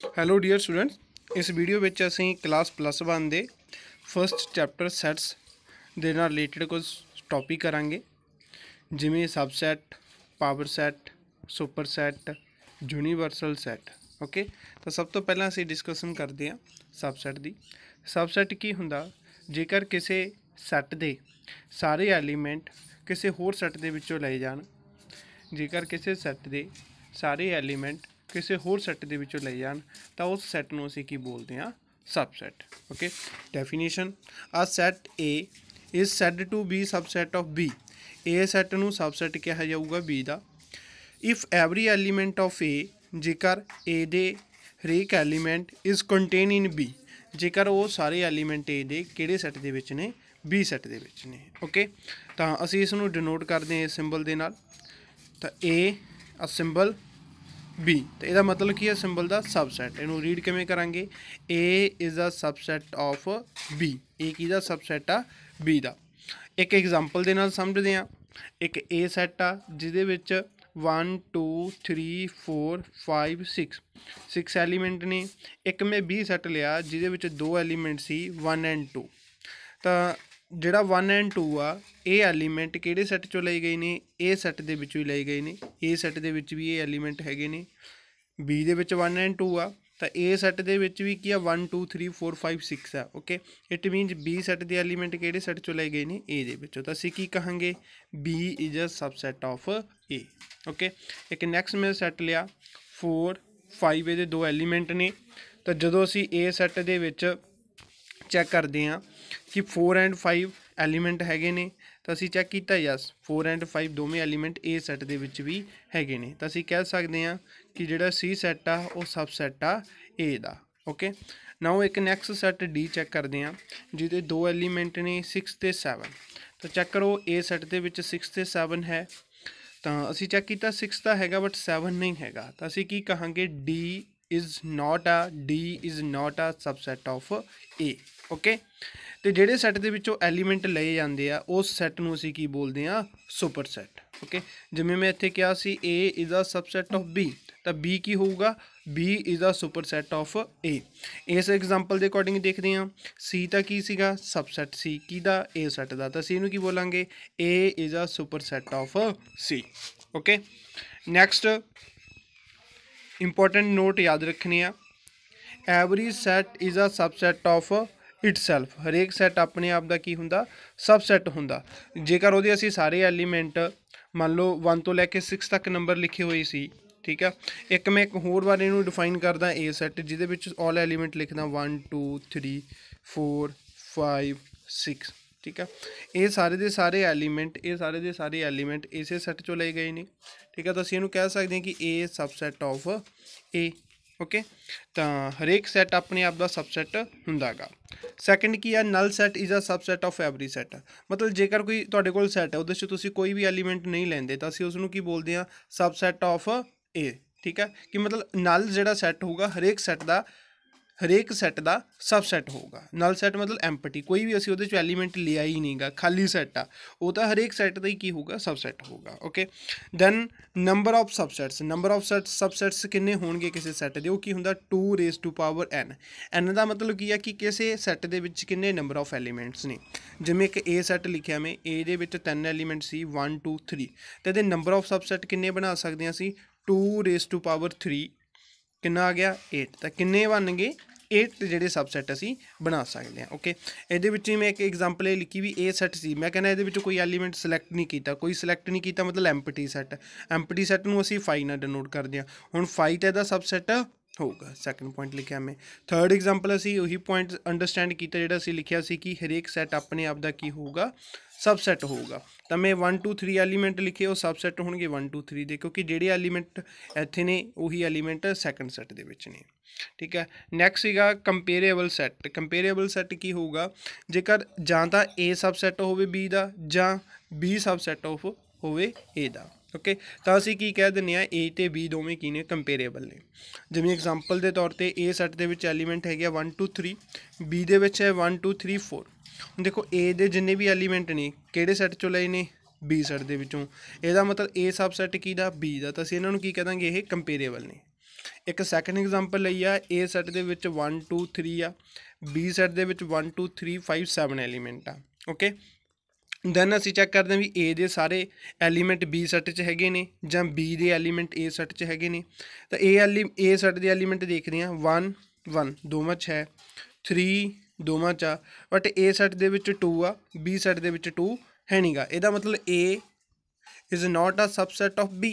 Hello dear students ਇਸ video ਵਿੱਚ ਅਸੀਂ ਕਲਾਸ ਪਲੱਸ 1 ਦੇ ਫਰਸਟ ਚੈਪਟਰ ਸੈਟਸ ਦੇ ਨਾਲ ਰਿਲੇਟਡ ਕੁਝ ਟੌਪਿਕ ਕਰਾਂਗੇ। ਜਿਵੇਂ subset power set super set universal set okay ਤਾਂ ਸਭ ਤੋਂ ਪਹਿਲਾਂ ਅਸੀਂ ਡਿਸਕਸ਼ਨ ਕਰਦੇ ਹਾਂ ਸਬਸੈਟ ਦੀ। ਸਬਸੈਟ ਕੀ ਹੁੰਦਾ? ਜੇਕਰ ਕਿਸੇ ਸੈੱਟ ਦੇ ਸਾਰੇ ਐਲੀਮੈਂਟ ਕਿਸੇ ਹੋਰ ਸੈੱਟ ਦੇ ਵਿੱਚੋਂ ਲਏ ਜਾਣ, ਜੇਕਰ ਕਿਸੇ ਸੈੱਟ ਦੇ ਸਾਰੇ ਐਲੀਮੈਂਟ ਕਿਸੇ ਹੋਰ ਸੈੱਟ ਦੇ ਵਿੱਚੋਂ ਲੈ ਜਾਣ, ਤਾਂ ਉਸ ਸੈੱਟ ਨੂੰ ਅਸੀਂ ਕੀ ਬੋਲਦੇ ਹਾਂ? Subset okay definition a set A is said to be subset of B. A set ਨੂੰ ਸਬਸੈਟ ਕਿਹਾ ਜਾਊਗਾ B the. If every element of A, ਜੇਕਰ A ਦੇ ਹਰੇਕ element is contained in B, ਜੇਕਰ ਉਹ ਸਾਰੇ ਐਲੀਮੈਂਟ A ਦੇ ਕਿਹੜੇ ਸੈੱਟ ਦੇ ਵਿੱਚ ਨੇ? B ਸੈੱਟ ਦੇ ਵਿੱਚ ਨੇ ਓਕੇ ਤਾਂ ਅਸੀਂ ਇਸ ਨੂੰ ਡਿਨੋਟ ਕਰਦੇ ਹਾਂ ਇਸ ਸਿੰਬਲ ਦੇ ਨਾਲ। ਤਾਂ A ਅ ਸਿੰਬਲ B. ਤੇ ਇਹਦਾ ਮਤਲਬ ਕੀ ਹੈ? ਸਿੰਬਲ ਦਾ ਸਬਸੈਟ ਇਹਨੂੰ ਰੀਡ ਕਿਵੇਂ ਕਰਾਂਗੇ? A is a subset of B. A ਦਾ? ਸਬਸੈਟ ਆ B ਦਾ। ਇੱਕ ਐਗਜ਼ਾਮਪਲ ਦੇ ਨਾਲ ਸਮਝਦੇ ਹਾਂ। ਇੱਕ A ਸੈੱਟ ਆ, ਜਿਹਦੇ ਵਿੱਚ 1 2 3 4 5 6 6 ਐਲੀਮੈਂਟ ਨੇ। ਇੱਕ ਮੈਂ B ਸੈੱਟ ਲਿਆ, ਜਿਹਦੇ ਵਿੱਚ ਦੋ ਐਲੀਮੈਂਟ ਸੀ 1 ਐਂਡ 2 ਤਾਂ ਜਿਹੜਾ 1 ਐਂਡ 2 ਆ, ਇਹ ਐਲੀਮੈਂਟ ਕਿਹੜੇ ਸੈੱਟ ਚੋਂ ਲਏ ਗਏ ਨੇ? ਇਹ ਸੈੱਟ ਦੇ ਵਿੱਚੋਂ ਹੀ ਲਏ ਗਏ ਨੇ। ਇਹ ਸੈੱਟ ਦੇ ਵਿੱਚ ਵੀ ਇਹ ਐਲੀਮੈਂਟ ਹੈਗੇ ਨੇ। B ਦੇ ਵਿੱਚ 1 ਐਂਡ 2 ਆ, ਤਾਂ A ਸੈੱਟ ਦੇ ਵਿੱਚ ਵੀ ਕੀ ਆ? 1 2 3 4 5 6 ਆ okay it means B set ਦੇ ਐਲੀਮੈਂਟ ਕਿਹੜੇ ਸੈੱਟ ਚੋਂ ਲਏ ਗਏ ਨੇ? A ਦੇ ਵਿੱਚੋਂ। ਤਾਂ ਅਸੀਂ ਕੀ ਕਹਾਂਗੇ? B is a subset of A okay ਇੱਕ ਨੈਕਸਟ ਮੈਂ ਸੈੱਟ ਲਿਆ। 4 5 ਇਹਦੇ ਦੋ ਐਲੀਮੈਂਟ ਨੇ। ਤਾਂ ਜਦੋਂ ਅਸੀਂ A ਸੈੱਟ ਦੇ ਵਿੱਚ ਚੈੱਕ ਕਰਦੇ ਹਾਂ ਕਿ 4 ਐਂਡ 5 ਐਲੀਮੈਂਟ ਹੈਗੇ ਨੇ, ਤਾਂ ਅਸੀਂ ਚੈੱਕ ਕੀਤਾ ਯਸ 4 ਐਂਡ 5 ਦੋਵੇਂ ਐਲੀਮੈਂਟ A ਸੈੱਟ ਦੇ ਵਿੱਚ ਵੀ ਹੈਗੇ ਨੇ। ਤਾਂ ਅਸੀਂ ਕਹਿ ਸਕਦੇ ਹਾਂ ਕਿ ਜਿਹੜਾ C ਸੈੱਟ ਆ, ਉਹ ਸਬਸੈਟ ਆ A ਦਾ ਓਕੇ ਨਾਓ ਇੱਕ ਨੈਕਸਟ ਸੈੱਟ D ਚੈੱਕ ਕਰਦੇ ਹਾਂ, ਜਿਹਦੇ ਦੋ ਐਲੀਮੈਂਟ ਨੇ 6 ਤੇ 7 ਤਾਂ ਚੈੱਕ ਕਰੋ, A ਸੈੱਟ ਦੇ ਵਿੱਚ 6 ਤੇ 7 ਹੈ। ਤਾਂ ਅਸੀਂ ਚੈੱਕ ਕੀਤਾ 6 ਤਾਂ ਹੈਗਾ ਬਟ 7 ਨਹੀਂ ਹੈਗਾ। ਤਾਂ ਅਸੀਂ ਕੀ ਕਹਾਂਗੇ? D is not a D is not a subset of A okay? ਤੇ ਜਿਹੜੇ ਸੈੱਟ ਦੇ ਵਿੱਚੋਂ ਐਲੀਮੈਂਟ ਲਏ ਜਾਂਦੇ ਆ, ਉਸ ਸੈੱਟ ਨੂੰ ਅਸੀਂ ਕੀ ਬੋਲਦੇ ਆ? Super set, okay? ਜਿਵੇਂ ਮੈਂ ਇੱਥੇ ਕਿਹਾ ਸੀ, A is a subset of B, ਤਾਂ B ਕੀ ਹੋਊਗਾ? B ਅ ਸੁਪਰ superset of A. ਇਸ ਐਗਜ਼ਾਮਪਲ ਦੇ ਅਕੋਰਡਿੰਗ ਦੇਖਦੇ ਹਾਂ। C ਤਾਂ ਕੀ ਸੀਗਾ? ਸਬਸੈਟ ਸੀ ਕਿਹਦਾ? A ਸੈੱਟ ਦਾ। ਤਾਂ ਅਸੀਂ ਇਹਨੂੰ ਕੀ ਬੋਲਾਂਗੇ? A a super superset of C, okay? Next important note ਯਾਦ ਰੱਖਣੀ ਆ। Every set is a subset of itself ਹਰੇਕ ਸੈੱਟ ਆਪਣੇ ਆਪ ਦਾ ਕੀ ਹੁੰਦਾ? ਸਬਸੈੱਟ ਹੁੰਦਾ। ਜੇਕਰ ਉਹਦੇ ਅਸੀਂ ਸਾਰੇ ਐਲੀਮੈਂਟ ਮੰਨ ਲਓ 1 ਤੋਂ ਲੈ ਕੇ 6 ਤੱਕ ਨੰਬਰ ਲਿਖੇ ਹੋਏ ਸੀ, ਠੀਕ ਆ? ਇੱਕ ਮੈਂ ਇੱਕ ਹੋਰ ਵਾਰ ਇਹਨੂੰ ਡਿਫਾਈਨ ਕਰਦਾ, A ਸੈੱਟ ਜਿਹਦੇ ਵਿੱਚ ਆਲ ਐਲੀਮੈਂਟ ਲਿਖਦਾ 1 2 3 4 5 6 ਠੀਕ ਆ? ਇਹ ਸਾਰੇ ਦੇ ਸਾਰੇ ਐਲੀਮੈਂਟ ਇਹ ਸਾਰੇ ਦੇ ਸਾਰੇ ਐਲੀਮੈਂਟ ਇਸੇ ਸੈੱਟ ਚੋਂ ਲਏ ਗਏ ਨੇ। ਠੀਕ ਆ? ਤਾਂ ਅਸੀਂ ਇਹਨੂੰ ਕਹਿ ਸਕਦੇ ਹਾਂ ਕਿ A subset of A okay? ਤਾਂ ਹਰੇਕ ਸੈੱਟ ਆਪਣੇ ਆਪ ਦਾ ਸਬਸੈਟ ਹੁੰਦਾਗਾ ਸੈਕੰਡ ਕੀ ਹੈ null set is a subset of every set ਮਤਲਬ ਜੇਕਰ ਕੋਈ ਤੁਹਾਡੇ ਕੋਲ ਸੈੱਟ ਹੈ, ਉਹਦੇ 'ਚ ਤੁਸੀਂ ਕੋਈ ਵੀ ਐਲੀਮੈਂਟ ਨਹੀਂ ਲੈਂਦੇ, ਤਾਂ ਅਸੀਂ ਉਸ ਨੂੰ ਕੀ ਬੋਲਦੇ ਹਾਂ? ਸਬਸੈਟ ਆਫ ਏ ਠੀਕ ਹੈ? ਕਿ ਮਤਲਬ ਨਲ ਜਿਹੜਾ ਸੈੱਟ ਹੋਊਗਾ, ਹਰੇਕ ਸੈੱਟ ਦਾ ਹਰੇਕ ਸੈੱਟ ਦਾ ਸਬਸੈੱਟ ਹੋਊਗਾ। ਨਲ ਸੈੱਟ ਮਤਲਬ ਐਮਪਟੀ ਕੋਈ ਵੀ ਅਸੀਂ ਉਹਦੇ ਚ ਐਲੀਮੈਂਟ ਲਿਆ ਹੀ ਨਹੀਂਗਾ, ਖਾਲੀ ਸੈੱਟ ਆ। ਉਹ ਤਾਂ ਹਰੇਕ ਸੈੱਟ ਦਾ ਹੀ ਕੀ ਹੋਊਗਾ ਸਬਸੈੱਟ ਹੋਊਗਾ okay then number of subsets number of set subsets ਕਿੰਨੇ ਹੋਣਗੇ ਕਿਸੇ ਸੈੱਟ ਦੇ? ਉਹ ਕੀ ਹੁੰਦਾ? 2 raise to power n n ਦਾ ਮਤਲਬ ਕੀ ਆ ਕਿ ਕਿਸੇ ਸੈੱਟ ਦੇ ਵਿੱਚ ਕਿੰਨੇ ਨੰਬਰ ਆਫ ਐਲੀਮੈਂਟਸ ਨੇ? ਜਿਵੇਂ ਇੱਕ A ਸੈੱਟ ਲਿਖਿਆ ਮੈਂ, A ਦੇ ਵਿੱਚ ਤਿੰਨ ਐਲੀਮੈਂਟ ਸੀ 1 2 3 ਤੇ ਇਹਦੇ ਨੰਬਰ ਆਫ ਸਬਸੈਟ ਕਿੰਨੇ ਬਣਾ ਸਕਦੇ ਹਾਂ ਅਸੀਂ? 2 ਰੇਸ ਟੂ ਪਾਵਰ 3 ਕਿੰਨਾ ਆ ਗਿਆ? 8 ਤਾਂ ਕਿੰਨੇ ਬਣ ਗਏ? 8 ਜਿਹੜੇ ਸਬਸੈਟ ਅਸੀਂ ਬਣਾ ਸਕਦੇ ਹਾਂ ਓਕੇ ਇਹਦੇ ਵਿੱਚ ਹੀ ਮੈਂ ਇੱਕ ਐਗਜ਼ਾਮਪਲ ਇਹ ਲਿਖੀ ਵੀ A ਸੈੱਟ ਸੀ। ਮੈਂ ਕਹਿੰਦਾ ਇਹਦੇ ਵਿੱਚ ਕੋਈ ਐਲੀਮੈਂਟ ਸਿਲੈਕਟ ਨਹੀਂ ਕੀਤਾ, ਕੋਈ ਸਿਲੈਕਟ ਨਹੀਂ ਕੀਤਾ ਮਤਲਬ ਐਮਪਟੀ ਸੈੱਟ ਐਮਪਟੀ ਸੈੱਟ ਨੂੰ ਅਸੀਂ ਫਾਈ ਨਾਲ ਡਿਨੋਟ ਕਰਦੇ ਹਾਂ। ਹੁਣ ਫਾਈ ਤਾਂ ਇਹਦਾ ਸਬਸੈਟ ਹੋਊਗਾ ਸੈਕੰਡ ਪੁਆਇੰਟ ਲਿਖਿਆ ਮੈਂ। ਥਰਡ ਐਗਜ਼ਾਮਪਲ ਅਸੀਂ ਉਹੀ ਪੁਆਇੰਟ ਅੰਡਰਸਟੈਂਡ ਕੀਤਾ ਜਿਹੜਾ ਅਸੀਂ ਲਿਖਿਆ ਸੀ ਕਿ ਹਰੇਕ ਸੈੱਟ ਆਪਣੇ ਆਪ ਦਾ ਕੀ ਹੋਊਗਾ? ਸਬਸੈਟ ਹੋਊਗਾ। ਤਾਂ ਮੈਂ 1 2 3 ਐਲੀਮੈਂਟ ਲਿਖੇ, ਉਹ ਸਬਸੈਟ ਹੋਣਗੇ 1 2 3 ਦੇ, ਕਿਉਂਕਿ ਜਿਹੜੇ ਐਲੀਮੈਂਟ ਇੱਥੇ ਨੇ, ਉਹੀ ਐਲੀਮੈਂਟ ਸੈਕੰਡ ਸੈੱਟ ਦੇ ਵਿੱਚ ਨੇ। ਠੀਕ ਹੈ? ਨੈਕਸਟ ਸੀਗਾ ਕੰਪੇਰੇਬਲ ਸੈੱਟ ਕੰਪੇਰੇਬਲ ਸੈੱਟ ਕੀ ਹੋਊਗਾ? ਜੇਕਰ ਜਾਂ ਤਾਂ A ਸਬਸੈਟ ਹੋਵੇ B ਦਾ ਜਾਂ B ਸਬਸੈਟ ਆਫ ਹੋਵੇ A ਦਾ। ਓਕੇ? ਤਾਂ ਅਸੀਂ ਕੀ ਕਹਿ ਦਿੰਨੇ ਆ A ਤੇ B ਦੋਵੇਂ ਕੀ ਨੇ? ਕੰਪੇਰੇਬਲ ਨੇ। ਜਿਵੇਂ ਐਗਜ਼ਾਮਪਲ ਦੇ ਤੌਰ ਤੇ A ਸੈੱਟ ਦੇ ਵਿੱਚ ਐਲੀਮੈਂਟ ਹੈਗੇ ਆ 1 2 3 B ਦੇ ਵਿੱਚ ਹੈ 1 2 3 4 ਹੁਣ ਦੇਖੋ, A ਦੇ ਜਿੰਨੇ ਵੀ ਐਲੀਮੈਂਟ ਨੇ, ਕਿਹੜੇ ਸੈੱਟ ਚੋਂ ਲਏ ਨੇ? B ਸੈੱਟ ਦੇ ਵਿੱਚੋਂ। ਇਹਦਾ ਮਤਲਬ A ਸਬਸੈਟ ਕੀ ਦਾ? B ਦਾ। ਤਾਂ ਅਸੀਂ ਇਹਨਾਂ ਨੂੰ ਕੀ ਕਹਾਂਗੇ ਇਹ ਕੰਪੇਰੇਬਲ ਨੇ। ਇੱਕ ਸੈਕੰਡ ਐਗਜ਼ਾਮਪਲ ਲਈ ਆ, A ਸੈੱਟ ਦੇ ਵਿੱਚ 1 2 3 ਆ। B ਸੈੱਟ ਦੇ ਵਿੱਚ 1 2 3 5 7 ਐਲੀਮੈਂਟ ਆ। ਓਕੇ? ਦੈਨ ਅਸੀਂ ਚੈੱਕ ਕਰਦੇ ਹਾਂ ਵੀ A ਦੇ ਸਾਰੇ ਐਲੀਮੈਂਟ B ਸੈੱਟ 'ਚ ਹੈਗੇ ਨੇ ਜਾਂ B ਦੇ ਐਲੀਮੈਂਟ A ਸੈੱਟ 'ਚ ਹੈਗੇ ਨੇ। ਤਾਂ A ਐਲੀ A ਸੈੱਟ ਦੇ ਐਲੀਮੈਂਟ ਦੇਖਦੇ ਹਾਂ। 1 1 ਦੋਵਾਂ 'ਚ ਹੈ। 3 ਦੋਵਾਂ 'ਚ ਆ। ਬਟ A ਸੈੱਟ ਦੇ ਵਿੱਚ 2 ਆ, B ਸੈੱਟ ਦੇ ਵਿੱਚ 2 ਹੈ ਨਹੀਂਗਾ ਇਹਦਾ ਮਤਲਬ A is not a subset of B.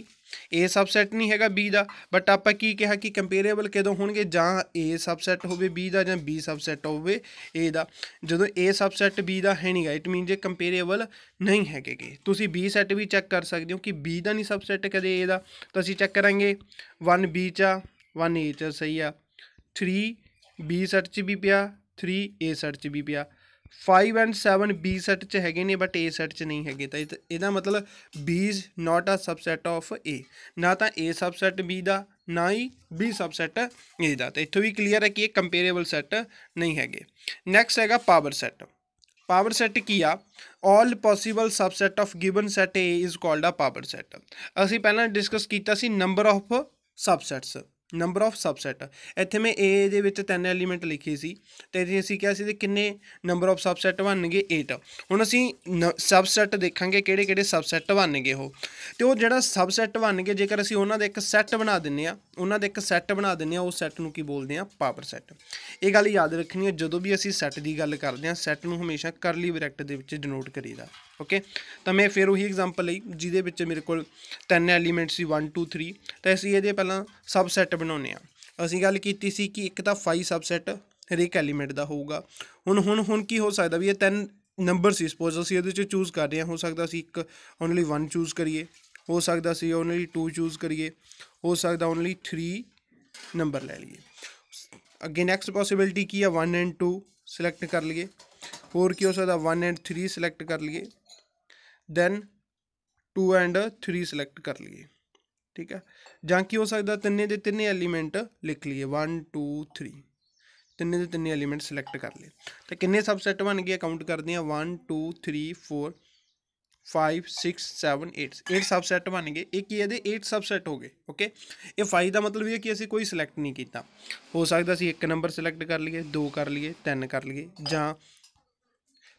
A subset ਨਹੀਂ ਹੈਗਾ B ਦਾ ਬਟ ਆਪਾਂ ਕੀ ਕਿਹਾ ਕਿ ਕੰਪੇਰੇਬਲ ਕਦੋਂ ਹੋਣਗੇ? ਜਾਂ A ਸਬਸੈਟ ਹੋਵੇ B ਦਾ ਜਾਂ B ਸਬਸੈਟ ਹੋਵੇ A ਦਾ। ਜਦੋਂ A ਸਬਸੈਟ B ਦਾ ਹੈ ਨਹੀਂਗਾ ਇਟ ਮੀਨ ਇਹ ਕੰਪੇਰੇਬਲ ਨਹੀਂ ਹੈਗੇਗੇ ਤੁਸੀਂ B ਸੈੱਟ ਵੀ ਚੈੱਕ ਕਰ ਸਕਦੇ ਹੋ ਕਿ B ਦਾ ਨਹੀਂ ਸਬਸੈਟ ਕਦੇ A ਦਾ। ਤਾਂ ਅਸੀਂ ਚੈੱਕ ਕਰਾਂਗੇ। 1 B ਚ ਆ 1 A ਚ ਸਹੀ ਆ। 3 B ਸੈੱਟ ਚ ਵੀ ਪਿਆ 3 A ਸੈਟ ਚ ਵੀ ਪਿਆ। 5 ਐਂਡ 7 ਬੀ ਸੈੱਟ ਚ ਹੈਗੇ ਨੇ ਬਟ ਏ ਸੈੱਟ ਚ ਨਹੀਂ ਹੈਗੇ। ਤਾਂ ਇਹਦਾ ਮਤਲਬ B is not a subset of A ਨਾ ਤਾਂ ਏ ਸਬਸੈਟ ਬੀ ਦਾ, ਨਾ ਹੀ ਬੀ ਸਬਸੈਟ ਏ ਦਾ। ਤਾਂ ਇੱਥੋਂ ਵੀ ਕਲੀਅਰ ਹੈ ਕਿ ਇਹ ਕੰਪੇਰੇਬਲ ਸੈੱਟ ਨਹੀਂ ਹੈਗੇ। ਨੈਕਸਟ ਹੈਗਾ ਪਾਵਰ ਸੈੱਟ ਪਾਵਰ ਸੈੱਟ ਕੀ ਆ? All possible subset of given set A is called a power set ਅਸੀਂ ਪਹਿਲਾਂ ਡਿਸਕਸ ਕੀਤਾ ਸੀ number of subsets number of subset ਇੱਥੇ ਮੈਂ A ਦੇ ਵਿੱਚ ਤਿੰਨ ਐਲੀਮੈਂਟ ਲਿਖੇ ਸੀ ਤੇ ਇੱਥੇ ਅਸੀਂ ਕਿਹਾ ਸੀ ਤੇ ਕਿੰਨੇ ਨੰਬਰ ਆਫ ਸਬਸੈਟ ਬਣਨਗੇ 8 ਹੁਣ ਅਸੀਂ ਸਬਸੈਟ ਦੇਖਾਂਗੇ ਕਿਹੜੇ ਕਿਹੜੇ ਸਬਸੈਟ ਬਣਨਗੇ ਉਹ। ਤੇ ਉਹ ਜਿਹੜਾ ਸਬਸੈਟ ਬਣਨਗੇ, ਜੇਕਰ ਅਸੀਂ ਉਹਨਾਂ ਦਾ ਇੱਕ ਸੈੱਟ ਬਣਾ ਦਿੰਨੇ ਆ ਉਹਨਾਂ ਦਾ ਇੱਕ ਸੈੱਟ ਬਣਾ ਦਿੰਨੇ ਆ ਉਹ ਸੈੱਟ ਨੂੰ ਕੀ ਬੋਲਦੇ ਆ ਪਾਵਰ ਸੈੱਟ ਇਹ ਗੱਲ ਯਾਦ ਰੱਖਣੀ ਹੈ, ਜਦੋਂ ਵੀ ਅਸੀਂ ਸੈੱਟ ਦੀ ਗੱਲ ਕਰਦੇ ਆ ਸੈੱਟ ਨੂੰ ਹਮੇਸ਼ਾ ਕਰਲੀ ਬ੍ਰੈਕਟ ਦੇ ਵਿੱਚ ਡਿਨੋਟ ਕਰੀਦਾ। ਓਕੇ? ਤਾਂ ਮੈਂ ਫਿਰ ਉਹੀ ਐਗਜ਼ਾਮਪਲ ਲਈ, ਜਿਹਦੇ ਵਿੱਚ ਮੇਰੇ ਕੋਲ ਤਿੰਨ ਐਲੀਮੈਂਟ ਸੀ 1 2 3 ਤਾਂ ਅਸੀਂ ਇਹਦੇ ਪਹਿਲਾਂ ਸਬਸੈਟ ਬਣਾਉਨੇ ਆ ਅਸੀਂ ਗੱਲ ਕੀਤੀ ਸੀ ਕਿ ਇੱਕ ਤਾਂ 5 ਸਬਸੈਟ ਹਰੇਕ ਐਲੀਮੈਂਟ ਦਾ ਹੋਊਗਾ। ਹੁਣ ਹੁਣ ਹੁਣ ਕੀ ਹੋ ਸਕਦਾ ਵੀ ਇਹ ਤਿੰਨ ਨੰਬਰ ਸੀ? ਸਪੋਜ਼ ਅਸੀਂ ਇਹਦੇ ਚ ਚੂਜ਼ ਕਰ ਰਹੇ ਹਾਂ, ਹੋ ਸਕਦਾ ਸੀ ਇੱਕ ਓਨਲੀ 1 ਚੂਜ਼ ਕਰੀਏ। ਹੋ ਸਕਦਾ ਸੀ ਓਨਲੀ 2 ਚੂਜ਼ ਕਰੀਏ। ਹੋ ਸਕਦਾ ਓਨਲੀ 3 ਨੰਬਰ ਲੈ ਲਈਏ। ਅੱਗੇ ਨੈਕਸਟ ਪੋਸਿਬਿਲਿਟੀ ਕੀ ਆ? 1 ਐਂਡ 2 ਸਿਲੈਕਟ ਕਰ ਲਈਏ। ਹੋਰ ਕੀ ਹੋ ਸਕਦਾ? 1 ਐਂਡ 3 ਸਿਲੈਕਟ ਕਰ ਲਈਏ। ਦੈਨ 2 ਐਂਡ 3 ਸਿਲੈਕਟ ਕਰ ਲਈਏ। ਠੀਕ ਹੈ? ਜਾਂ ਕੀ ਹੋ ਸਕਦਾ ਤਿੰਨੇ ਦੇ ਤਿੰਨੇ ਐਲੀਮੈਂਟ ਲਿਖ ਲਈਏ। 1 2 3 ਤਿੰਨੇ ਦੇ ਤਿੰਨੇ ਐਲੀਮੈਂਟ ਸਿਲੈਕਟ ਕਰ ਲਏ। ਤੇ ਕਿੰਨੇ ਸਬਸੈਟ ਬਣ ਗਏ? ਕਾਊਂਟ ਕਰਦੇ ਆ 1 2 3 4 5 6 7 8 8 ਸਬਸੈਟ ਬਣ ਗਏ। ਇਹ ਕੀ ਇਹਦੇ 8 ਸਬਸੈਟ ਹੋ ਗਏ। ਓਕੇ ਇਹ 5 ਦਾ ਮਤਲਬ ਇਹ ਕਿ ਅਸੀਂ ਕੋਈ ਸਿਲੈਕਟ ਨਹੀਂ ਕੀਤਾ। ਹੋ ਸਕਦਾ ਸੀ ਇੱਕ ਨੰਬਰ ਸਿਲੈਕਟ ਕਰ ਲਈਏ, ਦੋ ਕਰ ਲਈਏ, ਤਿੰਨ ਕਰ ਲਈਏ ਜਾਂ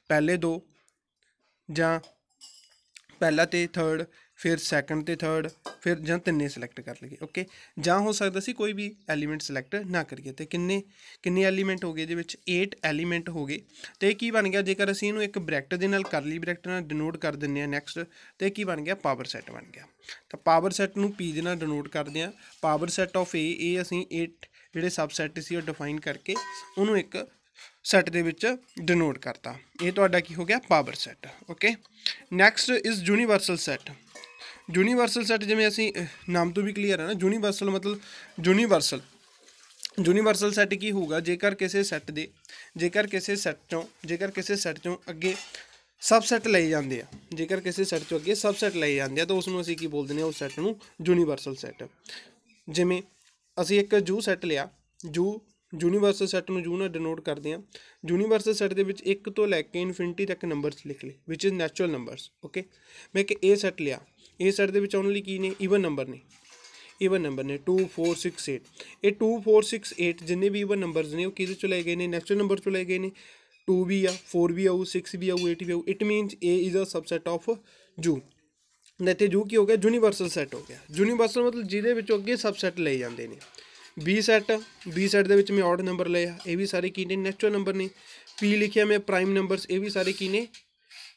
ਪਹਿਲੇ ਦੋ ਜਾਂ ਪਹਿਲਾ ਤੇ ਥਰਡ ਫਿਰ ਸੈਕੰਡ ਤੇ ਥਰਡ ਫਿਰ ਜਾਂ ਤਿੰਨੇ ਸਿਲੈਕਟ ਕਰ ਲਈਏ ਓਕੇ ਜਾਂ ਹੋ ਸਕਦਾ ਸੀ ਕੋਈ ਵੀ ਐਲੀਮੈਂਟ ਸਿਲੈਕਟ ਨਾ ਕਰੀਏ, ਤੇ ਕਿੰਨੇ ਕਿੰਨੇ ਐਲੀਮੈਂਟ ਹੋ ਗਏ ਇਹਦੇ ਵਿੱਚ? 8 ਐਲੀਮੈਂਟ ਹੋ ਗਏ। ਤੇ ਇਹ ਕੀ ਬਣ ਗਿਆ? ਜੇਕਰ ਅਸੀਂ ਇਹਨੂੰ ਇੱਕ ਬ੍ਰੈਕਟ ਦੇ ਨਾਲ ਕਰਲੀ ਬ੍ਰੈਕਟ ਨਾਲ ਡਿਨੋਟ ਕਰ ਦਿੰਨੇ ਆ ਨੈਕਸਟ ਤੇ ਇਹ ਕੀ ਬਣ ਗਿਆ? ਪਾਵਰ ਸੈੱਟ ਬਣ ਗਿਆ। ਤਾਂ ਪਾਵਰ ਸੈੱਟ ਨੂੰ p ਦੇ ਨਾਲ ਡਿਨੋਟ ਕਰਦੇ ਆ ਪਾਵਰ ਸੈੱਟ ਆਫ a ਇਹ ਅਸੀਂ 8 ਜਿਹੜੇ ਸਬਸੈਟ ਸੀ ਉਹ ਡਿਫਾਈਨ ਕਰਕੇ ਉਹਨੂੰ ਇੱਕ ਸੈੱਟ ਦੇ ਵਿੱਚ ਡਿਨੋਟ ਕਰਤਾ। ਇਹ ਤੁਹਾਡਾ ਕੀ ਹੋ ਗਿਆ? Power set okay next is universal set universal set ਜਿਵੇਂ ਅਸੀਂ ਨਾਮ ਤੋਂ ਵੀ ਕਲੀਅਰ ਹੈ ਨਾ ਯੂਨੀਵਰਸਲ ਮਤਲਬ ਯੂਨੀਵਰਸਲ ਯੂਨੀਵਰਸਲ ਸੈੱਟ ਕੀ ਹੋਊਗਾ? ਜੇਕਰ ਕਿਸੇ ਸੈੱਟ ਦੇ, ਜੇਕਰ ਕਿਸੇ ਸੈੱਟ ਚੋਂ, ਜੇਕਰ ਕਿਸੇ ਸੈੱਟ ਚੋਂ ਅੱਗੇ ਸਬਸੈਟ ਲਏ ਜਾਂਦੇ ਆ, ਜੇਕਰ ਕਿਸੇ ਸੈੱਟ ਚੋਂ ਅੱਗੇ ਸਬਸੈਟ ਲਏ ਜਾਂਦੇ ਆ, ਤਾਂ ਉਸ ਨੂੰ ਅਸੀਂ ਕੀ ਬੋਲਦੇ ਨੇ? ਉਸ ਸੈੱਟ ਨੂੰ ਯੂਨੀਵਰਸਲ ਸੈੱਟ ਜਿਵੇਂ ਅਸੀਂ ਇੱਕ ਜੂ ਸੈੱਟ ਲਿਆ, ਜੂ ਯੂਨੀਵਰਸਲ ਸੈੱਟ ਨੂੰ ਜੂ ਨਾਲ ਡਿਨੋਟ ਕਰਦੇ ਹਾਂ। ਯੂਨੀਵਰਸਲ ਸੈੱਟ ਦੇ ਵਿੱਚ 1 ਤੋਂ ਲੈ ਕੇ ਇਨਫਿਨਿਟੀ ਤੱਕ ਨੰਬਰਸ ਲਿਖ ਲਏ which is natural numbers okay ਮੈਂ ਇੱਕ A ਸੈੱਟ ਲਿਆ। A ਸੈੱਟ ਦੇ ਵਿੱਚ ਓਨਲੀ ਕੀ ਨੇ? ਈਵਨ ਨੰਬਰ ਨੇ। ਈਵਨ ਨੰਬਰ ਨੇ। 2 4 6 8 ਇਹ 2 4 6 8 ਜਿੰਨੇ ਵੀ ਈਵਨ ਨੰਬਰਸ ਨੇ, ਉਹ ਕਿਹਦੇ ਚੋਂ ਲਏ ਗਏ ਨੇ? ਨੈਚੁਰਲ ਨੰਬਰ ਚੋਂ ਲਏ ਗਏ ਨੇ। 2 ਵੀ ਆ 4 ਵੀ ਆਊ 6 ਵੀ ਆਊ 8 ਵੀ ਆਊ। It means A is a subset of U. ਨਹੀਂ ਤੇ ਜੂ ਕੀ ਹੋ ਗਿਆ? ਯੂਨੀਵਰਸਲ ਸੈੱਟ ਹੋ ਗਿਆ। ਯੂਨੀਵਰਸਲ ਮਤਲਬ ਜਿਹਦੇ ਵਿੱਚੋਂ ਅੱਗੇ ਸਬਸੈਟ ਲਏ ਜਾਂਦੇ ਨੇ। ਬੀ ਸੈੱਟ ਬੀ ਸੈੱਟ ਦੇ ਵਿੱਚ ਮੈਂ ਆਡ ਨੰਬਰ ਲਏ ਆ, ਇਹ ਵੀ ਸਾਰੇ ਕੀ ਨੇ? ਨੈਚੁਰਲ ਨੰਬਰ ਨੇ। ਪੀ ਲਿਖਿਆ ਮੈਂ ਪ੍ਰਾਈਮ ਨੰਬਰਸ ਇਹ ਵੀ ਸਾਰੇ ਕੀ ਨੇ?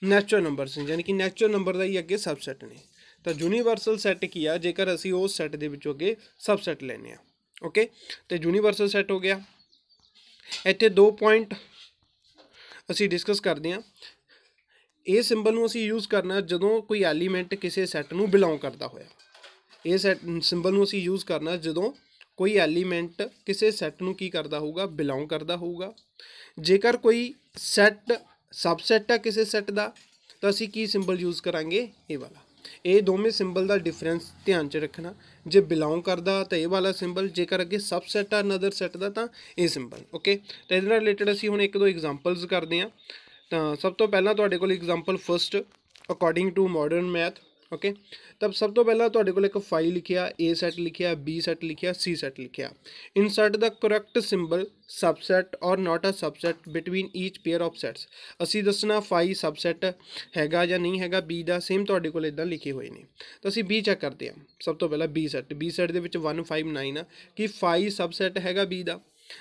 ਨੈਚੁਰਲ ਨੰਬਰਸ ਨੇ, ਯਾਨੀ ਕਿ ਨੈਚੁਰਲ ਨੰਬਰ ਦਾ ਹੀ ਅੱਗੇ ਸਬਸੈਟ ਨੇ। ਤਾਂ ਯੂਨੀਵਰਸਲ ਸੈੱਟ ਕੀ ਆ? ਜੇਕਰ ਅਸੀਂ ਉਸ ਸੈੱਟ ਦੇ ਵਿੱਚੋਂ ਅੱਗੇ ਸਬਸੈਟ ਲੈਨੇ ਆ ਓਕੇ ਤੇ ਯੂਨੀਵਰਸਲ ਸੈੱਟ ਹੋ ਗਿਆ। ਇੱਥੇ ਦੋ ਪੁਆਇੰਟ ਅਸੀਂ ਡਿਸਕਸ ਕਰਦੇ ਹਾਂ ਇਹ ਸਿੰਬਲ ਨੂੰ ਅਸੀਂ ਯੂਜ਼ ਕਰਨਾ ਜਦੋਂ ਕੋਈ ਐਲੀਮੈਂਟ ਕਿਸੇ ਸੈੱਟ ਨੂੰ ਬਿਲੋਂਗ ਕਰਦਾ ਹੋਇਆ। ਇਹ ਸੈੱਟ ਸਿੰਬਲ ਨੂੰ ਅਸੀਂ ਯੂਜ਼ ਕਰਨਾ ਜਦੋਂ ਕੋਈ ਐਲੀਮੈਂਟ ਕਿਸੇ ਸੈੱਟ ਨੂੰ ਕੀ ਕਰਦਾ ਹੋਊਗਾ? ਬਿਲੋਂਗ ਕਰਦਾ ਹੋਊਗਾ। ਜੇਕਰ ਕੋਈ ਸੈੱਟ ਸਬਸੈਟ ਹੈ ਕਿਸੇ ਸੈੱਟ ਦਾ, ਤਾਂ ਅਸੀਂ ਕੀ ਸਿੰਬਲ ਯੂਜ਼ ਕਰਾਂਗੇ? ਇਹ ਵਾਲਾ। ਇਹ ਦੋਵੇਂ ਸਿੰਬਲ ਦਾ ਡਿਫਰੈਂਸ ਧਿਆਨ 'ਚ ਰੱਖਣਾ। ਜੇ ਬਿਲੋਂਗ ਕਰਦਾ ਤਾਂ ਇਹ ਵਾਲਾ ਸਿੰਬਲ ਜੇਕਰ ਅੱਗੇ ਸਬਸੈਟ ਆ ਅਨਦਰ ਸੈੱਟ ਦਾ, ਤਾਂ ਇਹ ਸਿੰਬਲ ਓਕੇ ਤਾਂ ਇਹਦੇ ਨਾਲ ਰਿਲੇਟਡ ਅਸੀਂ ਹੁਣ ਇੱਕ ਦੋ ਐਗਜ਼ਾਮਪਲਸ ਕਰਦੇ ਹਾਂ। ਤਾਂ ਸਭ ਤੋਂ ਪਹਿਲਾਂ ਤੁਹਾਡੇ ਕੋਲ example first according to modern math okay ਤਾਂ ਸਭ ਤੋਂ ਪਹਿਲਾਂ ਤੁਹਾਡੇ ਕੋਲ ਇੱਕ ਫਾਈ ਲਿਖਿਆ, A ਸੈਟ ਲਿਖਿਆ, B ਸੈਟ ਲਿਖਿਆ, C ਸੈਟ ਲਿਖਿਆ। Insert the correct symbol subset or not a subset between each pair of sets ਅਸੀਂ ਦੱਸਣਾ ਫਾਈ ਸਬਸੈਟ ਹੈਗਾ ਜਾਂ ਨਹੀਂ ਹੈਗਾ, B ਦਾ ਸੇਮ ਤੁਹਾਡੇ ਕੋਲ ਇਦਾਂ ਲਿਖੇ ਹੋਏ ਨੇ। ਤਾਂ ਅਸੀਂ B ਚੈੱਕ ਕਰਦੇ ਹਾਂ। ਸਭ ਤੋਂ ਪਹਿਲਾਂ B ਸੈਟ B ਸੈਟ ਦੇ ਵਿੱਚ 159 ਆ। ਕਿ ਫਾਈ ਸਬਸੈਟ ਹੈਗਾ B ਦਾ?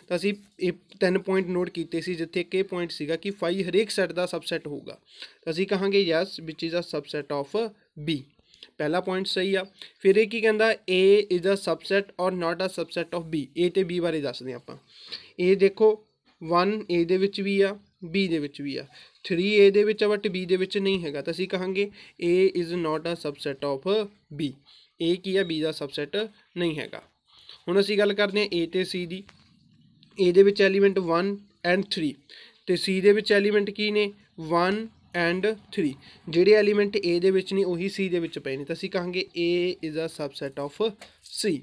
ਤਾਂ ਅਸੀਂ ਇਹ ਤਿੰਨ ਪੁਆਇੰਟ ਨੋਟ ਕੀਤੇ ਸੀ, ਜਿੱਥੇ ਇੱਕ ਇਹ ਪੁਆਇੰਟ ਸੀਗਾ ਕਿ ਫਾਈ ਹਰੇਕ ਸੈੱਟ ਦਾ ਸਬਸੈੱਟ ਹੋਊਗਾ। ਤਾਂ ਅਸੀਂ ਕਹਾਂਗੇ yes which is a subset of B. ਪਹਿਲਾ ਪੁਆਇੰਟ ਸਹੀ ਆ। ਫਿਰ ਇਹ ਕੀ ਕਹਿੰਦਾ, A is a subset or not a subset of B? A ਤੇ B ਬਾਰੇ ਦੱਸਦੇ ਆਪਾਂ। A ਦੇਖੋ 1 A ਦੇ ਵਿੱਚ ਵੀ ਆ, B ਦੇ ਵਿੱਚ ਵੀ ਆ। 3 A ਦੇ ਵਿੱਚ ਆ ਬਟ B ਦੇ ਵਿੱਚ ਨਹੀਂ ਹੈਗਾ। ਤਾਂ ਅਸੀਂ ਕਹਾਂਗੇ, A is not a subset of B A ਕੀ ਆ? B ਦਾ ਸਬਸੈਟ ਨਹੀਂ ਹੈਗਾ। ਹੁਣ ਅਸੀਂ ਗੱਲ ਕਰਦੇ ਹਾਂ A ਤੇ C ਦੀ। ਏ ਦੇ ਵਿੱਚ ਐਲੀਮੈਂਟ 1 ਐਂਡ 3 ਤੇ ਸੀ ਦੇ ਵਿੱਚ ਐਲੀਮੈਂਟ ਕੀ ਨੇ? 1 ਐਂਡ 3 ਜਿਹੜੇ ਐਲੀਮੈਂਟ A ਦੇ ਵਿੱਚ ਨੇ, ਉਹੀ C ਦੇ ਵਿੱਚ ਪਏ ਨੇ। ਤਾਂ ਅਸੀਂ ਕਹਾਂਗੇ A is a subset of C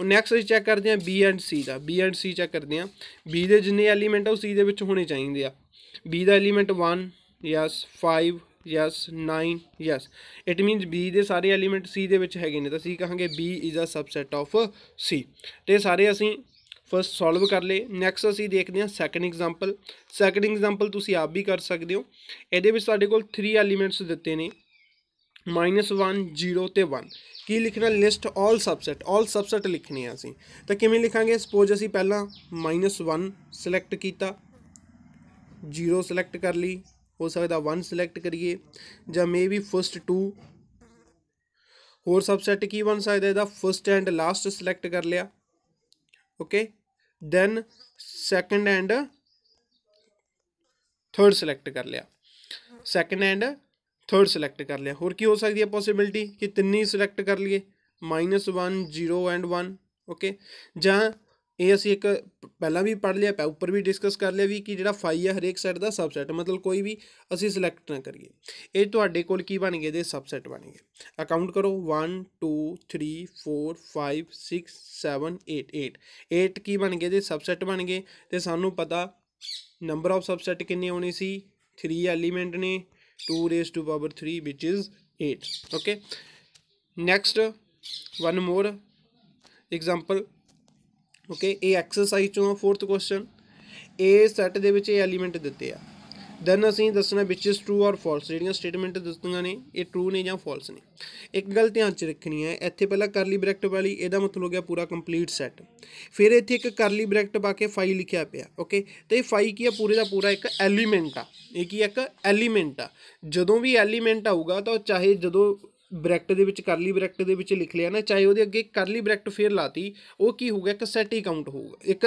ਹੁਣ ਨੈਕਸਟ ਅਸੀਂ ਚੈੱਕ ਕਰਦੇ ਹਾਂ B ਐਂਡ C ਦਾ। B ਐਂਡ C ਚੈੱਕ ਕਰਦੇ ਹਾਂ। B ਦੇ ਜਿੰਨੇ ਐਲੀਮੈਂਟ ਆ, ਉਹ C ਦੇ ਵਿੱਚ ਹੋਣੇ ਚਾਹੀਦੇ ਆ। B the element 1 yes 5 yes 9 yes it means B ਦੇ ਸਾਰੇ ਐਲੀਮੈਂਟ C ਦੇ ਵਿੱਚ ਹੈਗੇ ਨੇ। ਤਾਂ ਅਸੀਂ ਕਹਾਂਗੇ B is a subset of C ਤੇ ਸਾਰੇ ਅਸੀਂ ਫਸਟ ਸੋਲਵ ਕਰ ਲਏ। ਨੈਕਸਟ ਅਸੀਂ ਦੇਖਦੇ ਹਾਂ ਸੈਕੰਡ ਐਗਜ਼ਾਮਪਲ ਸੈਕੰਡ ਐਗਜ਼ਾਮਪਲ ਤੁਸੀਂ ਆਪ ਵੀ ਕਰ ਸਕਦੇ ਹੋ। ਇਹਦੇ ਵਿੱਚ ਸਾਡੇ ਕੋਲ 3 ਐਲੀਮੈਂਟਸ ਦਿੱਤੇ ਨੇ। -1 0 ਤੇ 1 ਕੀ ਲਿਖਣਾ? List all subset all subset ਲਿਖਣੇ ਆ ਅਸੀਂ। ਤਾਂ ਕਿਵੇਂ ਲਿਖਾਂਗੇ? ਸਪੋਜ਼ ਅਸੀਂ ਪਹਿਲਾਂ -1 ਸਿਲੈਕਟ ਕੀਤਾ। 0 ਸਿਲੈਕਟ ਕਰ ਲਈ। ਹੋ ਸਕਦਾ 1 ਸਿਲੈਕਟ ਕਰੀਏ। ਜਾਂ ਮੇਬੀ ਫਸਟ 2 ਹੋਰ ਸਬਸੈਟ ਕੀ ਬਣ ਸਕਦਾ? ਇਹਦਾ ਫਸਟ ਐਂਡ ਲਾਸਟ ਸਿਲੈਕਟ ਕਰ ਲਿਆ। Okay then second and third select ਕਰ ਲਿਆ। ਸੈਕੰਡ ਐਂਡ ਥਰਡ ਸਿਲੈਕਟ ਕਰ ਲਿਆ। ਹੋਰ ਕੀ ਹੋ ਸਕਦੀ ਹੈ ਪੋਸਿਬਿਲਿਟੀ ਕਿ ਤਿੰਨੇ ਸਿਲੈਕਟ ਕਰ ਲਈਏ? -1 0 ਐਂਡ 1 ਓਕੇ? ਜਾਂ ਇਹ ਅਸੀਂ ਇੱਕ ਪਹਿਲਾਂ ਵੀ ਪੜ੍ਹ ਲਿਆ ਉੱਪਰ ਵੀ ਡਿਸਕਸ ਕਰ ਲਿਆ ਵੀ ਕਿ ਜਿਹੜਾ ਫਾਈ ਹੈ ਹਰੇਕ ਸੈੱਟ ਦਾ ਸਬਸੈੱਟ ਮਤਲਬ ਕੋਈ ਵੀ ਅਸੀਂ ਸਿਲੈਕਟ ਨਾ ਕਰੀਏ। ਇਹ ਤੁਹਾਡੇ ਕੋਲ ਕੀ ਬਣ ਗਏ? ਦੇ ਸਬਸੈਟ ਬਣ ਗਏ। ਅਕਾਊਂਟ ਕਰੋ 1 2 3 4 5 6 7 8 8 8 ਕੀ ਬਣ ਗਏ? ਦੇ ਸਬਸੈਟ ਬਣ ਗਏ। ਤੇ ਸਾਨੂੰ ਪਤਾ ਨੰਬਰ ਆਫ ਸਬਸੈੱਟ ਕਿੰਨੇ ਹੋਣੇ ਸੀ? 3 ਐਲੀਮੈਂਟ ਨੇ 2 raise to power 3 which is 8 okay next one more example okay ਇਹ ਐਕਸਰਸਾਈਜ਼ ਚੋਂ ਫੋਰਥ ਕੁਐਸਚਨ ਇਹ ਸੈੱਟ ਦੇ ਵਿੱਚ ਇਹ ਐਲੀਮੈਂਟ ਦਿੱਤੇ ਆ। ਦੈਨ ਅਸੀਂ ਦੱਸਣਾ which is true or false ਜਿਹੜੀਆਂ ਸਟੇਟਮੈਂਟ ਦਿੱਤੀਆਂ ਨੇ, ਇਹ ਟਰੂ ਨੇ ਜਾਂ ਫਾਲਸ ਨੇ। ਇੱਕ ਗੱਲ ਧਿਆਨ 'ਚ ਰੱਖਣੀ ਹੈ, ਇੱਥੇ ਪਹਿਲਾਂ ਕਰਲੀ ਬ੍ਰੈਕਟ ਵਾਲੀ, ਇਹਦਾ ਮਤਲਬ ਹੋ ਗਿਆ ਪੂਰਾ ਕੰਪਲੀਟ ਸੈੱਟ ਫਿਰ ਇੱਥੇ ਇੱਕ ਕਰਲੀ ਬ੍ਰੈਕਟ ਪਾ ਕੇ ਫਾਈ ਲਿਖਿਆ ਪਿਆ ਓਕੇ ਤੇ ਫਾਈ ਕੀ ਆ? ਪੂਰੇ ਦਾ ਪੂਰਾ ਇੱਕ ਐਲੀਮੈਂਟ ਆ। ਇਹ ਕੀ ਇੱਕ ਐਲੀਮੈਂਟ ਆ। ਜਦੋਂ ਵੀ ਐਲੀਮੈਂਟ ਆਊਗਾ ਤਾਂ ਚਾਹੇ ਜਦੋਂ ਬ੍ਰੈਕਟ ਦੇ ਵਿੱਚ, ਕਰਲੀ ਬ੍ਰੈਕਟ ਦੇ ਵਿੱਚ ਲਿਖ ਲਿਆ ਨਾ, ਚਾਹੇ ਉਹਦੇ ਅੱਗੇ ਕਰਲੀ ਬ੍ਰੈਕਟ ਫੇਰ ਲਾਤੀ, ਉਹ ਕੀ ਹੋਊਗਾ, ਇੱਕ ਸੈਟ ਹੀ ਕਾਊਂਟ ਹੋਊਗਾ, ਇੱਕ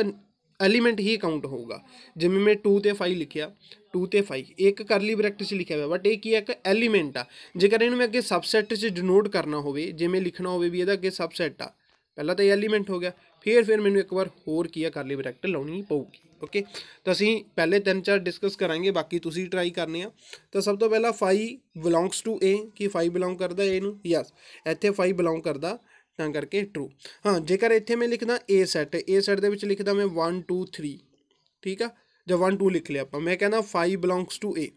ਐਲੀਮੈਂਟ ਹੀ ਕਾਊਂਟ ਹੋਊਗਾ। ਜਿਵੇਂ ਮੈਂ 2 ਤੇ 5 ਲਿਖਿਆ 2 ਤੇ 5 ਇੱਕ ਕਰਲੀ ਬ੍ਰੈਕਟ 'ਚ ਲਿਖਿਆ ਹੋਇਆ ਬਟ ਇਹ ਕੀ ਹੈ, ਇੱਕ ਐਲੀਮੈਂਟ ਆ। ਜੇਕਰ ਇਹਨੂੰ ਮੈਂ ਅੱਗੇ ਸਬਸੈਟ 'ਚ ਡਿਨੋਟ ਕਰਨਾ ਹੋਵੇ ਜਿਵੇਂ ਲਿਖਣਾ ਹੋਵੇ ਵੀ ਇਹਦਾ ਅੱਗੇ ਸਬਸੈਟ ਆ, ਪਹਿਲਾਂ ਤਾਂ ਇਹ ਐਲੀਮੈਂਟ ਹੋ ਗਿਆ ਫਿਰ ਫਿਰ ਮੈਨੂੰ ਇੱਕ ਵਾਰ ਹੋਰ ਕੀ ਆ, ਕਰਲੀ ਬ੍ਰੈਕਟ ਲਾਉਣੀ ਪਊਗੀ। ਓਕੇ ਤਾਂ ਅਸੀਂ ਪਹਿਲੇ ਤਿੰਨ ਚਾਰ ਡਿਸਕਸ ਕਰਾਂਗੇ, ਬਾਕੀ ਤੁਸੀਂ ਟਰਾਈ ਕਰਨੇ ਆ। ਤਾਂ ਸਭ ਤੋਂ ਪਹਿਲਾਂ ਫਾਈ ਬਿਲੋਂਗਸ ਟੂ ਏ ਕਿ ਫਾਈ ਬਿਲੋਂਗ ਕਰਦਾ ਏ ਨੂੰ? ਯੈਸ ਇੱਥੇ ਫਾਈ ਬਿਲੋਂਗ ਕਰਦਾ, ਤਾਂ ਕਰਕੇ ਟਰੂ ਹਾਂ, ਜੇਕਰ ਇੱਥੇ ਮੈਂ ਲਿਖਦਾ ਏ ਸੈੱਟ ਏ ਸੈੱਟ ਦੇ ਵਿੱਚ ਲਿਖਦਾ ਮੈਂ 1 2 3 ਠੀਕ ਆ? ਜਾਂ 1 2 ਲਿਖ ਲਿਆ ਆਪਾਂ। ਮੈਂ ਕਹਿੰਦਾ five belongs to A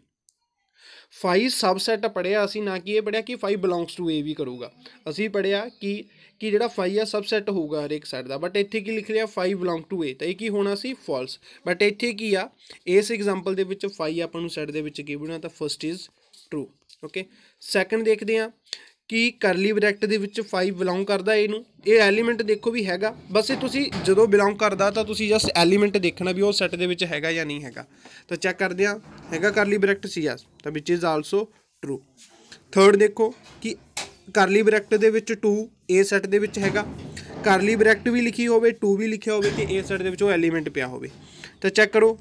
5 subset ਪੜਿਆ ਅਸੀਂ, ਨਾ ਕਿ ਇਹ ਪੜਿਆ ਕਿ ਫਾਈਵ ਬਿਲੋਂਗਸ ਟੂ ਏ ਵੀ ਕਰੂਗਾ। ਅਸੀਂ ਪੜਿਆ ਕਿ ਕਿ ਜਿਹੜਾ ਫਾਈਵ ਆ ਸਬਸੈਟ ਹੋਊਗਾ ਹਰ ਇੱਕ ਸੈਟ ਦਾ। ਬਟ ਇੱਥੇ ਕੀ ਲਿਖ ਰਿਹਾ? ਫਾਈਵ ਬਿਲੋਂਗ ਟੂ ਏ ਤਾਂ ਇਹ ਕੀ ਹੋਣਾ ਸੀ? ਫਾਲਸ ਬਟ ਇੱਥੇ ਕੀ ਆ? ਇਸ ਐਗਜ਼ਾਮਪਲ ਦੇ ਵਿੱਚ 5 ਆਪਾਂ ਨੂੰ ਸਾਈਡ ਦੇ ਵਿੱਚ ਕੀ ਬਣਾਉਣਾ ਤਾਂ first is true okay second ਦੇਖਦੇ ਆ ਕਿ ਕਰਲੀ ਬ੍ਰੈਕਟ ਦੇ ਵਿੱਚ 5 ਬਿਲੋਂਗ ਕਰਦਾ ਇਹਨੂੰ। ਇਹ ਐਲੀਮੈਂਟ ਦੇਖੋ ਵੀ ਹੈਗਾ। ਬਸ ਇਹ ਤੁਸੀਂ ਜਦੋਂ ਬਿਲੋਂਗ ਕਰਦਾ ਤਾਂ ਤੁਸੀਂ ਜਸਟ ਐਲੀਮੈਂਟ ਦੇਖਣਾ ਵੀ ਉਹ ਸੈੱਟ ਦੇ ਵਿੱਚ ਹੈਗਾ ਜਾਂ ਨਹੀਂ ਹੈਗਾ। ਤਾਂ ਚੈੱਕ ਕਰਦੇ ਆ ਹੈਗਾ ਕਰਲੀ ਬ੍ਰੈਕਟ ਸੀ ਯਸ ਤਾਂ which is also true third ਦੇਖੋ ਕਿ ਕਰਲੀ ਬ੍ਰੈਕਟ ਦੇ ਵਿੱਚ 2 A ਸੈੱਟ ਦੇ ਵਿੱਚ ਹੈਗਾ। ਕਰਲੀ ਬ੍ਰੈਕਟ ਵੀ ਲਿਖੀ ਹੋਵੇ 2 ਵੀ ਲਿਖਿਆ ਹੋਵੇ ਤੇ A ਸੈੱਟ ਦੇ ਵਿੱਚ ਉਹ ਐਲੀਮੈਂਟ ਪਿਆ ਹੋਵੇ। ਤਾਂ ਚੈੱਕ ਕਰੋ,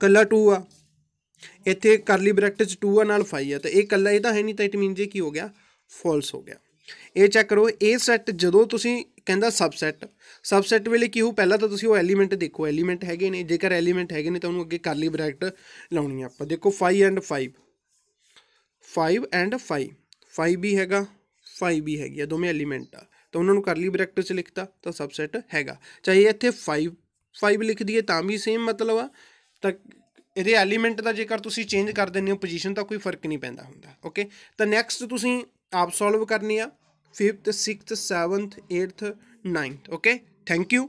ਕੱਲਾ 2 ਆ। ਇੱਥੇ ਕਰਲੀ ਬ੍ਰੈਕਟ 'ਚ 2 ਆ, ਨਾਲ 5 ਆ, ਤਾਂ ਇਹ ਕੱਲਾ ਇਹ ਤਾਂ ਹੈ ਨਹੀਂ, ਤਾਂ ਇਟ ਮੀਨਸ ਇਹ ਕੀ ਹੋ ਗਿਆ? ਫਾਲਸ ਹੋ ਗਿਆ। ਇਹ ਚੈੱਕ ਕਰੋ ਇਹ ਸੈੱਟ ਜਦੋਂ ਤੁਸੀਂ ਕਹਿੰਦਾ ਸਬਸੈਟ ਸਬਸੈਟ ਵੇਲੇ ਕੀ ਹੋ ਪਹਿਲਾਂ ਤਾਂ ਤੁਸੀਂ ਉਹ ਐਲੀਮੈਂਟ ਦੇਖੋ ਐਲੀਮੈਂਟ ਹੈਗੇ ਨੇ, ਜੇਕਰ ਐਲੀਮੈਂਟ ਹੈਗੇ ਨੇ ਤਾਂ ਉਹਨੂੰ ਅੱਗੇ ਕਰਲੀ ਬ੍ਰੈਕਟ ਲਾਉਣੀ ਆ ਆਪਾਂ। ਦੇਖੋ 5 ਐਂਡ 5 5 ਐਂਡ 5 5 ਵੀ ਹੈਗਾ 5 ਵੀ ਹੈਗੀ ਆ, ਦੋਵੇਂ ਐਲੀਮੈਂਟ ਆ। ਤਾਂ ਉਹਨਾਂ ਨੂੰ ਕਰਲੀ ਬ੍ਰੈਕਟ 'ਚ ਲਿਖਤਾ, ਤਾਂ ਸਬਸੈਟ ਹੈਗਾ। ਚਾਹੇ ਇੱਥੇ 5 5 ਲਿਖ ਦਈਏ ਤਾਂ ਵੀ ਸੇਮ ਮਤਲਬ ਆ। ਤਾਂ ਇਹਦੇ ਐਲੀਮੈਂਟ ਦਾ ਜੇਕਰ ਤੁਸੀਂ ਚੇਂਜ ਕਰ ਦਿੰਦੇ ਹੋ ਪੋਜੀਸ਼ਨ ਤਾਂ ਕੋਈ ਫ਼ਰਕ ਨਹੀਂ ਪੈਂਦਾ ਹੁੰਦਾ ਓਕੇ ਤਾਂ ਨੈਕਸਟ ਤੁਸੀਂ ਆਪ ਸੋਲਵ ਕਰਨੀ ਆ 5th 6th 7th 8th 9th okay thank you